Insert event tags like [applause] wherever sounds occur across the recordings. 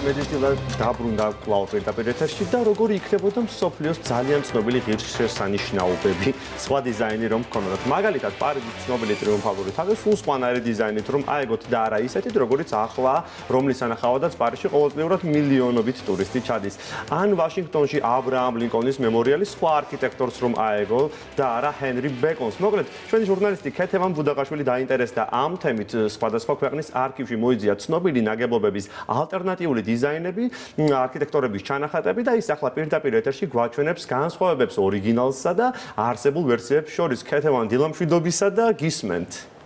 მედიტილად დაბრუნდა კვლავ პირდაპირ ეთერში და როგორი იქნებოდა მსოფლიოს ძალიან ცნობილი ღირსშესანიშნაობები სხვა დიზაინი რომ გქონოდათ. მაგალითად, პარიზის ცნობილი ტრიუმფალური თაღი სულ სხვანაირი დიზაინით რომ აეგოთ და არა ისეთით, როგორც ახლა, რომლის ანახავადაც პარიზში ყოველწლიურად მილიონობით ტურისტი ჩადის. ან ვაშინგტონში აბრაამ ლინკოლნის მემორიალი სხვა არქიტექტორს რომ აეგო და არა ჰენრი ბეკონს. მოკლედ, ჩვენი ჟურნალისტი ქეთევან ბუდაყაშვილი დაინტერესდა ამ თემით, სხვადასხვა ქვეყნის არქივში მოიძია ცნობილი ნაგებობების ალტერნატიული დიზაინები, არქიტექტორების ჩანახატები და ის ახლა პირდაპირ ეთერში გვაჩვენებს განსხვავებებს ორიგინალსა და არსებულ ვერსიებს შორის. ქეთევან დილამშვიდობისა და გისმენთ.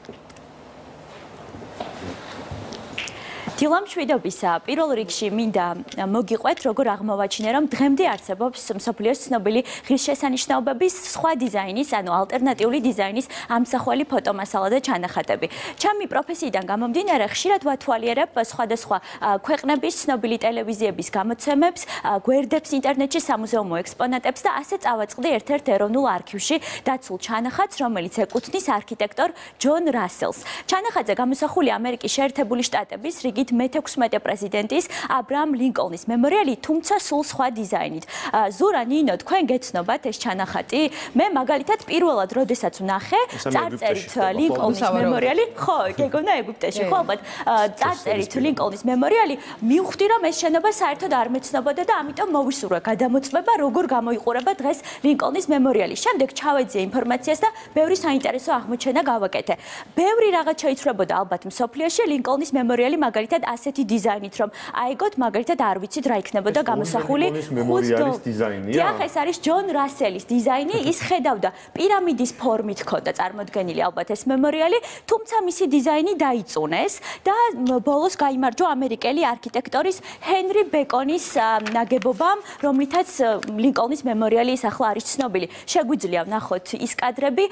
დილამშვიდობისა პირველ რიგში მინდა მოგიყვეთ როგორ აღმოვაჩინე რომ დღემდე არსებობს მსოფლიოს ცნობილი ღირსშესანიშნაობების სხვა დიზაინის ანუ ალტერნატიული დიზაინის ამსახველი ფოტომასალა და ჩანახატები. ჩემი პროფესიიდან გამომდინარე ხშირად ვათვალიერებ სხვადასხვა ქვეყნების ცნობილი ტელევიზიების გამოცემებს გვერდებს ინტერნეტში სამუზეუმო ექსპონატებს და ასე წავაწყდი ერთ-ერთ ეროვნულ არქივში დაცულ ჩანახატს რომელიც ეკუთვნის არქიტექტორ ჯონ რასელს. ჩანახატზე გამოსახული ამერიკის შეერთებული შტატების რიგიობით მე-16 პრეზიდენტის აბრაამ ლინკოლნის მემორიალი, თუმცა სულ სხვა დიზაინით. ზურა ნინო, თქვენ გეცნობათ ეს ჩანახატი? მე მაგალითად პირველად როდესაც ვნახე წარწერით ლინკოლნის მემორიალი, ხო, გეგონა ეგვიპტეში, ხო, ალბათ წარწერით ლინკოლნის მემორიალი, მივხვდი რომ ეს შენობა საერთოდ არ მეცნობოდა და ამიტომ მოვისურვა გადამოწმება, როგორ გამოიყურება დღეს ლინკოლნის მემორიალი. შემდეგ ჩავეძიე ინფორმაციას და ბევრი საინტერესო აღმოჩენა გავაკეთე. ბევრი რაღაც შეიცვლებოდა ალბათ მსოფლიოში ლინკოლნის მემორიალი მაგალითად მაგალითად ასეთი დიზაინით რომ აიგოთ მაგალითად არ ვიცით რა იქნებოდა გამოსახული მემორიალის დიზაინია დიახ ეს არის ჯონ რასელის დიზაინი ის ხედავდა პირამიდის ფორმით ქონდა წარმოდგენილი ალბათ ეს მემორიალი თუმცა მისი დიზაინი დაიწუნეს და ბოლოს გამოიმარჯვა ამერიკელი არქიტექტორის ჰენრი ბეკონის ნაგებობამ რომლითაც ლინკოლნის მემორიალი ის ახლა არის ცნობილი. შეგვიძლია ვნახოთ ის კადრები.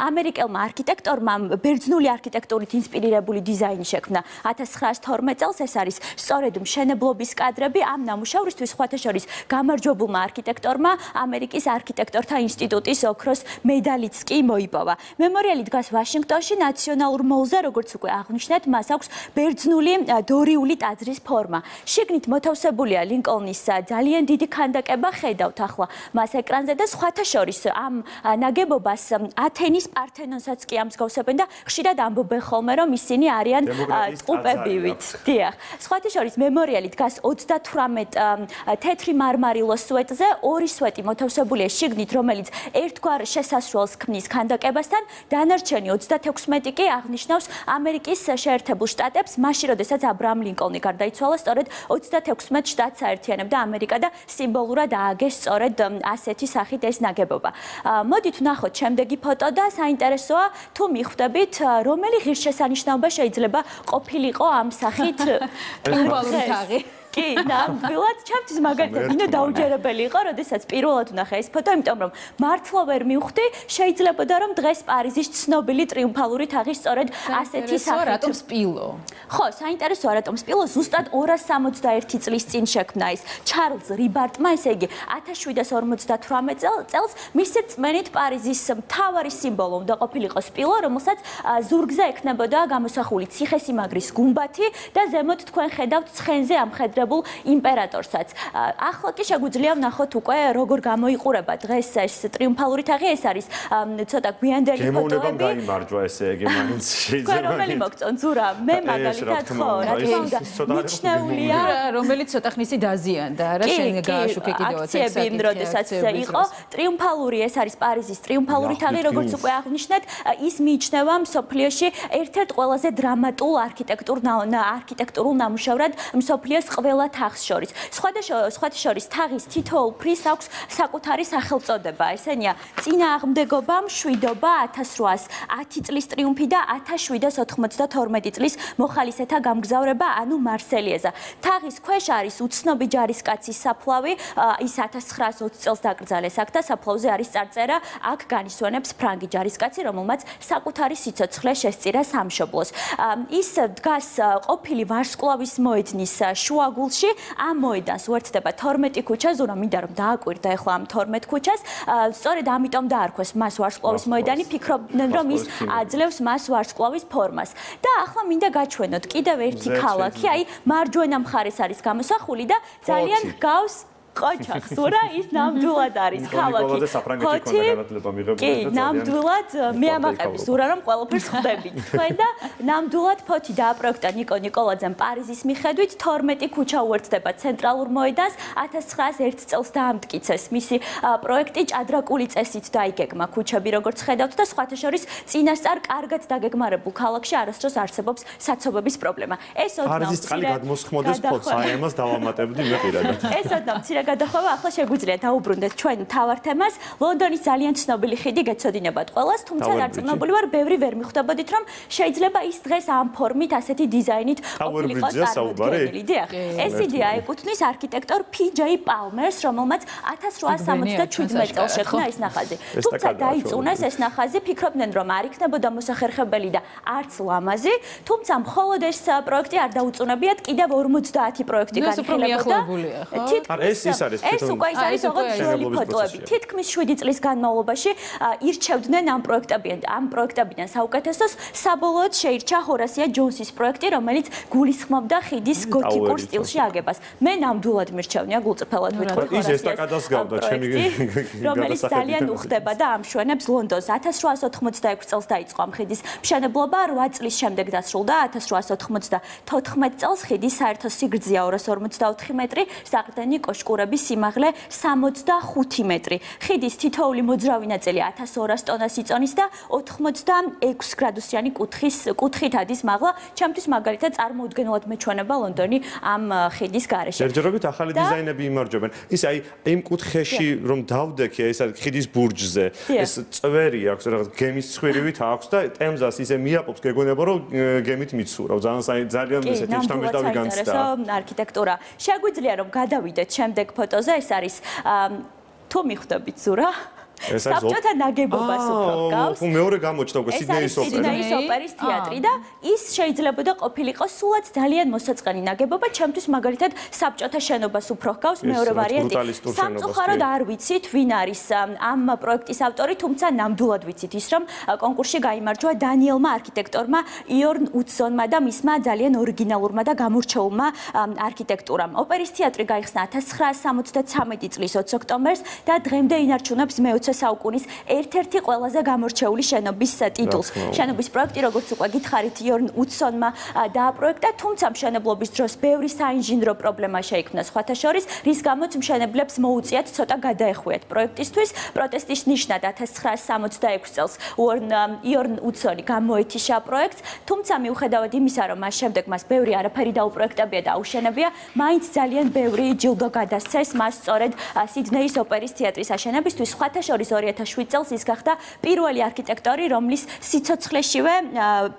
ამერიკელმა არქიტექტორმა ბერძნული არქიტექტურით ინსპირირებული დიზაინი შექმნა 1900 12 წელს ეს არის სწორედ მშენებლობის კადრები ამ ნამუშევრისთვის ხოთაშორის გამარჯვებულმა არქიტექტორმა ამერიკის არქიტექტორთა ინსტიტუტის ოქროს მედალიც კი მოიპოვა. მემორიალი დგას ვაშინგტონში ნაციონალურ მოლზე, როგორც უკვე აღნიშნეთ, მას აქვს ბერძნული დორიული ტაძრის ფორმა. შიგნით მოთავსებულია ლინკოლნის ძალიან დიდი ქანდაკება, ხედავთ ახლა მას ეკრანზე და ხოთაშორის ამ ნაგებობას ათენის პართენონსაც კი ამსგავსებენ და ხშირად ამბობენ ხოლმე რომ ისინი არიან ტყუპებივით. დიახ. სხვათა შორის მემორიალი დგას 38 თეთრი მარმარილოს სვეტზე, ორი სვეტი მოთავსებულია შიგნით, რომელიც ერთგვარ შესასრულს ქმნის ქანდაკებასთან, დანარჩენი 36 კი აღნიშნავს ამერიკის შეერთებულ შტატებს, მაშინ როდესაც აბრაამ ლინკოლნი გარდაიცვალა, სწორედ 36 შტატს აერთიანებდა ამერიკა და სიმბოლურად ააგეს სწორედ ასეთი სახით ეს ნაგებობა. მოდით ვნახოთ შემდეგი ფოტო და საინტერესოა თუ მიხვდებით, რომელი ღირსშესანიშნაობა შეიძლება ყოფილიყო ამ სახით ტრიუმფალური თაღი [laughs] კი, ნამდვილად, ჩემთვის მაგალითად. ინო დაუჯერებელი იყო, როდესაც პირველად ვნახე ეს ფოტო, იმიტომ რომ მართლა ვერ მივხვდი, შეიძლებოდა რომ დღეს პარიზის ცნობილი ტრიუმფალური თაღი სწორედ ასეთი სახით. რატომ სპილო? ხო, საინტერესოა რატომ სპილო? ზუსტად 261 წლის წინ შექმნა ის ჩარლზ რიბარტმა, ესე იგი 1758 წელს მისი წმენით პარიზის მთავარი სიმბოლო უნდა ყოფილიყო სპილო, რომელსაც ზურგზე ექნებოდა გამოსახული ციხესიმაგრის გუმბათი და ზემოთ თქვენ ხედავთ ცხენზე ამხედრ დამოკიდებულ იმპერატორსაც. ახლა კი შეგვიძლია ვნახოთ უკვე როგორ გამოიყურება დღეს ეს ტრიუმფალური თაღი, ეს არის ცოტა გვიანდელი ფოტოები. გემოვნებამ გამარჯვა ესე იგი მაინც [laughs] შეიძლება. რომელი მოგწონ ზურა? მე მაგალითად ხო, რა თქმა უნდა. მიჩნეულია, რომელიც ცოტა ხნისი დაზიანდა, რა შენ გააშუქე კიდევაც ეს. აქციები იმ დროდესაც იყო ტრიუმფალური, ეს არის პარიზის ტრიუმფალური თაღი, როგორც უკვე აღნიშნეთ, ის მიიჩნევა მსოფლიოში ერთ-ერთ ყველაზე დრამატულ არქიტექტურულ არქიტექტურულ ნამუშევრად მსოფლიოს ყველა ყველა თაღს შორის. სხვათა შორის თაღის თითოეულ ფრის აქვს საკუთარი სახელწოდება. ესენია: წინა აღმდეგობა, მშვიდობა, 1810 წლის ტრიუმფი და 1792 წლის მოხალისეთა გამგზავრება, ანუ მარსელიეზა. თაღის ქვეშ არის უცნობი ჯარისკაცის საფლავი, ის 1920 წელს დაკრძალეს აქ და საფლავზე არის წარწერა: აქ განისვენებს ფრანგი ჯარისკაცი, რომელმაც საკუთარი სიცოცხლე შესწირა სამშობლოს. ის დგას ყოფილი ვარსკვლავის მოედნის შუაგულ აგულში ამ მოედანს უერთდება 12 ქუჩა, ზურა მინდა რომ დააკვირდა ახლა ამ 12 ქუჩას. სწორედ ამიტომ დაარქვეს მას ვარსკვლავის მოედანი, ფიქრობდნენ რომ ის აძლევს მას ვარსკვლავის ფორმას. და ახლა მინდა გაჩვენოთ კიდევ ერთი ქალაქი, აი მარჯვენა მხარეს არის გამოსახული და ძალიან გავს ყოჩახს ურა ის ნამდვილად არის ქალაქი. ხოთი კი, ნამდვილად მე ამაყებს ურა რომ ყველაფერს ხვდებით. [laughs] თქვენ და ნამდვილად ფოთი დააპროექტა ნიკო نيكოლაძემ პარიზის მიხედვით 12 ქუჩა უერთდება ცენტრალურ მოედანს 1901 წელს დაამტკიცეს მისი პროექტი ჭადრაკული წესით დაიგეგმა ქუჩები როგორც ხედავთ და სხვათა შორის წინასწარ კარგად დაგეგმარებულ ქალაქში არასდროს არსებობს საცობების პრობლემა. ეს ოდნავ პარიზის წყალი გადმოსხმოდეს ფოთს, აი ამას დავამატებდი მე პირადად. ეს ოდნავ მცირე ცირა გადახვევა ახლა შეგვიძლია დაუბრუნდეთ ჩვენ თავარ თემას ლონდონის ძალიან ცნობილი ხიდი გეცოდინებათ ყველას თუმცა დარწმუნებული ვარ. ბევრი ვერ მიხვდებოდით რომ შეიძლება ის დღეს ამ ფორმით ასეთი დიზაინით ყოფილიყო წარმოდგენილი. დიახ ეს იდეა ეკუთვნის არქიტექტორ PJ Palmer-ს რომელმაც 1877 წელს შექმნა ეს ნახაზი. თუმცა დაიწუნეს ეს ნახაზი. ფიქრობდნენ რომ არ იქნებოდა მოსახერხებელი და არც ლამაზი. თუმცა მხოლოდ ეს პროექტი არ დაუწუნებიათ კიდევ 50 პროექტი განხილებოდა. თითქოს ეს ის არის ეს უკვე ის არის როგორც ძველი ფოტოები. თითქმის 7 წლის განმავლობაში ირჩევდნენ ამ პროექტებიდან. ამ პროექტებიდან საუკეთესოს საბოლოოდ შეირჩა ჰორასია ჯონსის პროექტი, რომელიც გულისხმობდა ხიდის გოთიკურ სტილში აგებას. მე ნამდვილად მირჩევნია გულწრფელად ვიტყვი ის ესტაკადას გავდა ჩემი [laughs] რომელიც ძალიან უხდება და ამშვენებს ლონდონს 1886 წელს დაიწყო ამ ხიდის მშენებლობა 8 წლის შემდეგ დასრულდა 1894 წელს ხიდის საერთო სიგრძეა 254 მეტრი საყრდენი კოშკურები ტონების სიმაღლე 65 მეტრი. ხიდის თითოეული მოძრავი ნაწილი 1200 ტონას იწონის და 86 გრადუსიანი კუთხის კუთხით ადის მაღლა. ჩემთვის მაგალითად წარმოუდგენლად მეჩვენება ლონდონი ამ ხიდის გარეშე. ჯერჯერობით ახალი დიზაინები იმარჯვებენ. ის აი იმ კუთხეში რომ დავდექი ეს არის ხიდის ბურჯზე. ეს წვერი აქვს რაღაც გემის ცხვირივით აქვს და ტემზას ისე მიაპობს გეგონება რომ გემით მიცურავ. ძალიან ძალიან ესეთი შთამბეჭდავი განცდა. არქიტექტურა. შეგვიძლია რომ გადავიდეთ შემდეგ ფოტოზე ეს არის თუ მიხვდებით ზურა ეს არის საბჭოთა ნაგებობას უფრო გავს. მეორე გამოჩნდა უკვე სიდნეის ოპერა. სიდნეის ოპერის თეატრი და ის შეიძლებოდა ყოფილიყო სულაც ძალიან მოსაწყენი ნაგებობა, ჩემთვის მაგალითად საბჭოთა შენობას უფრო გავს მეორე ვარიანტი. სამწუხაროდ არ ვიცით ვინ არის ამ პროექტის ავტორი, თუმცა ნამდვილად ვიცით ის რომ კონკურსში გამოიმარჯვა დანიელმა არქიტექტორმა იორნ უცონმა და მისმა ძალიან ორიგინალურმა და გამორჩეულმა არქიტექტურამ. ოპერის თეატრი გაიხსნა 1973 წლის 20 ოქტომბერს და დღემდე ინარჩუნებს მე-20 საუკუნის ერთ-ერთი ყველაზე გამორჩეული შენობის ტიტულს. შენობის პროექტი, როგორც უკვე გითხარით, იორნ უცონმა დააპროექტა, თუმცა მშენებლობის დროს ბევრი საინჟინრო პრობლემა შეიქმნა სხვათა შორის, რის გამოც მშენებლებს მოუწიათ ცოტა გადაეხვიათ პროექტისთვის. პროტესტის ნიშნად 1966 წელს იორნ უცონი გამოეთიშა პროექტს, თუმცა მიუხედავად იმისა, რომ მას შემდეგ მას ბევრი არაფერი დაუპროექტებია და აუშენებია, მაინც ძალიან ბევრი ჯილდო გადასცეს მას სწორედ სიდნეის ოპერის თეატრის აშენებისთვის. სხვათა შორის შორის 2007 წელს ის გახდა პირველი არქიტექტორი, რომლის სიცოცხლეშივე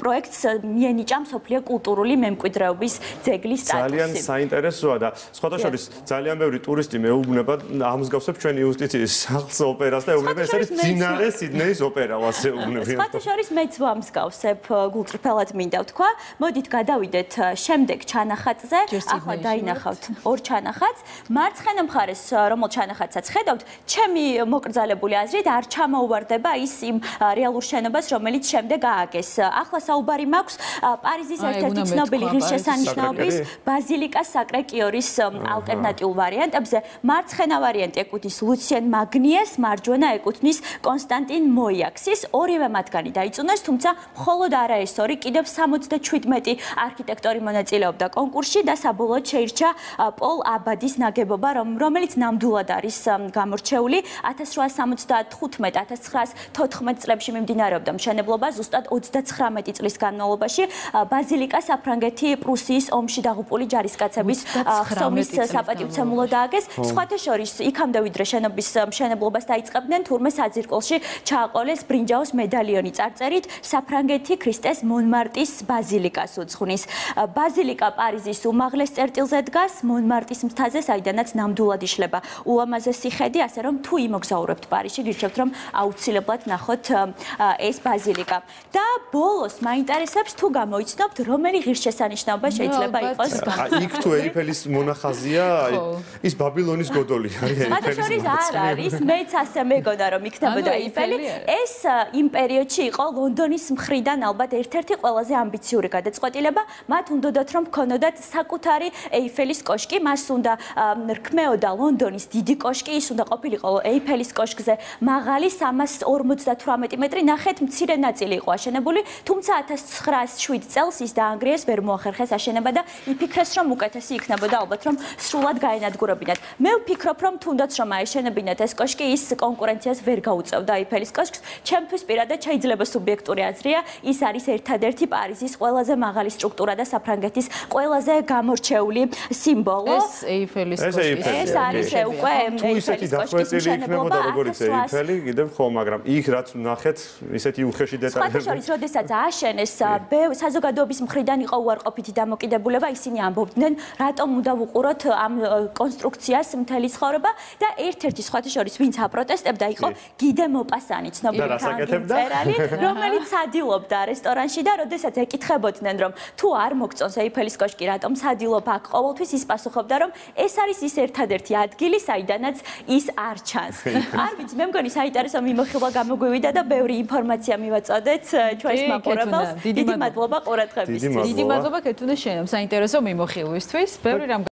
პროექტს მიენიჭა მსოფლიო კულტურული მემკვიდრეობის ძეგლის სტატუსი. ძალიან საინტერესოა და სხვათა შორის ძალიან ბევრი ტურისტი მეუბნება ამსგავსებ ჩვენი იუსტიციის სახლს ოპერას და ეუბნება ეს არის ძინარე სიდნეის ოპერა ასე ეუბნებიან. სხვათა შორის მეც ვამსგავსებ გულწრფელად მინდა ვთქვა. მოდით გადავიდეთ შემდეგ ჩანახატზე. ახლა დაინახავთ ორ ჩანახატს. მარცხენა მხარეს რომელ ჩანახატსაც ხედავთ, ჩემი მოკრძალებული მიღებული აზრით არ ჩამოუვარდება ის იმ რეალურ შენობას, რომელიც შემდეგ ააგეს. ახლა საუბარი მაქვს პარიზის ერთ-ერთი ცნობილი ღირსშესანიშნაობის ბაზილიკა საკრეკიორის ალტერნატიულ ვარიანტებზე. მარცხენა ვარიანტი ეკუთვნის ლუციენ მაგნიეს, მარჯვენა ეკუთვნის კონსტანტინ მოიაქსის. ორივე მათგანი დაიწუნეს, თუმცა მხოლოდ არა ეს ორი, კიდევ 77 არქიტექტორი მონაწილეობდა კონკურსში და საბოლოოდ შეირჩა პოლ აბადის ნაგებობა, რომელიც ნამდვილად არის გამორჩეული 1860 1915-1914 წლებში მიმდინარეობდა მშენებლობა ზუსტად 39 წლის განმავლობაში. ბაზილიკა საფრანგეთი პრუსიის ომში დაღუპული ჯარისკაცების ხსოვნის საპატივცემულო დააგეს. სხვათა შორის იქამდე ვიდრე შენობის მშენებლობას დაიწყებდნენ თურმე საძირკველში ჩააყოლეს ბრინჯაოს მედალიონი წარწერით საფრანგეთი ქრისტეს მონმარტის ბაზილიკას უძღვნის. ბაზილიკა პარიზის უმაღლეს წერტილზე დგას მონმარტის მთაზე საიდანაც ნამდვილად იშლება. ულამაზესი ხედი ასე რომ თუ იმოგზაურებთ პარიზში გირჩევთ რომ აუცილებლად ნახოთ ეს ბაზილიკა. და ბოლოს მაინტერესებს თუ გამოიცნობთ რომელი ღირსშესანიშნაობა შეიძლება იყოს. იქ თუ ეიფელის მონახაზია, [laughs] ის ბაბილონის გოდოლი არის [laughs] ეიფელის. არ არის, მეც ასე მეგონა რომ იქნებოდა ეიფელი. ეს იმ პერიოდში იყო ლონდონის მხრიდან ალბათ ერთ-ერთი ყველაზე ამბიციური გადაწყვეტილება. მათ უნდათ რომ ქონოდათ საკუთარი ეიფელის კოშკი, მას უნდა რქმეოდა ლონდონის დიდი კოშკი, ის უნდა ყოფილიყო ეიფელის კოშკზე მაღალი 358 მეტრი, ნახეთ მცირე ნაწილი იყო აშენებული, თუმცა 1907 წელს ის დაანგრიეს, ვერ მოახერხეს აშენება და იფიქრეს რომ უკეთესი იქნებოდა ალბათ რომ სრულად გაენადგურებინათ. მე ვფიქრობ რომ თუნდაც რომ აეშენებინათ ეს კოშკი, ის კონკურენციას ვერ გაუწევდა ეიფელის კოშკს. ჩემთვის პირადად შეიძლება სუბიექტური აზრია, ის არის ერთადერთი პარიზის ყველაზე მაღალი სტრუქტურა და საფრანგეთის ყველაზე გამორჩეული სიმბოლო. ეს ეიფელის კოშკი. ეს არის უკვე ეიფელის კოშკის მშენებლობა, როგორც ეიფელი, კიდევ ხო, მაგრამ იქ რაც ნახეთ, ისეთი უხეში დეტალები. სხვა შორის, როდესაც ააშენეს, საზოგადოების მხრიდან იყო უარყოფითი დამოკიდებულება, ისინი ამბობდნენ, რატომ უნდა ვუყუროთ ამ კონსტრუქციას მთელი ცხოვრება და ერთ-ერთი სხვა შორის, ვინც აპროტესტებდა, იყო გიდე მოპასანი, ცნობილი თანამწერალი, [laughs] რომელიც სადილობდა რესტორანში და როდესაც ეკითხებოდნენ, რომ თუ არ მოგწონს ეიფელის კოშკი, რატომ სადილობ აქ ყოველთვის ის პასუხობდა, რომ ეს არის ის ერთადერთი ადგილი, საიდანაც ის არ ჩანს. [laughs] არ ვიცი, მე მგონი საინტერესო მიმოხილვა გამოგვივიდა და ბევრი ინფორმაცია მივაწოდეთ ჩვენს მაყურებელს. დიდი მადლობა ყურადღებისთვის. დიდი მადლობა ქეთუნე შენამ საინტერესო მიმოხილვისთვის. ბევრი რამ